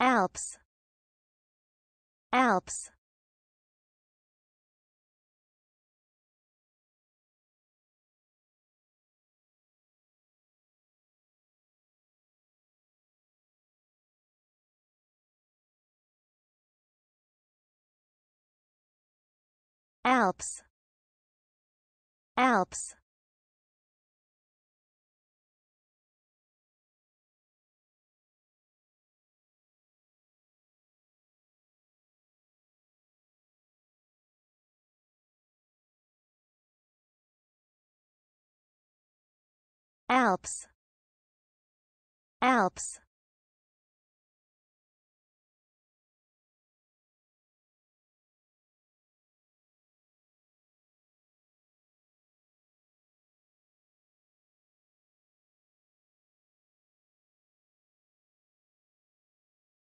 Alps. Alps. Alps. Alps Alps. Alps